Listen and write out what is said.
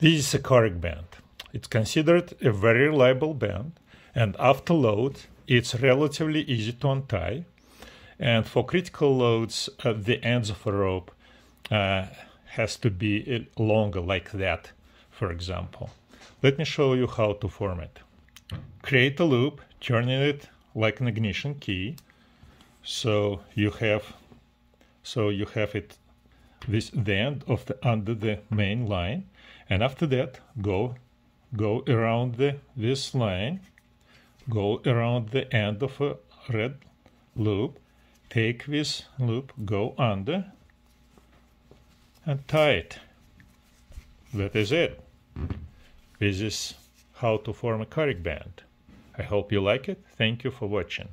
This is a Carrick bend. It's considered a very reliable bend, and after load, it's relatively easy to untie. And for critical loads, uh, the ends of a rope uh, has to be uh, longer, like that, for example. Let me show you how to form it. Create a loop, turning it like an ignition key. So you have, so you have it this the end of the under the main line, and after that go go around the this line, go around the end of a red loop, take this loop, go under, and tie it. That is it. This is how to form a Carrick bend. I hope you like it. Thank you for watching.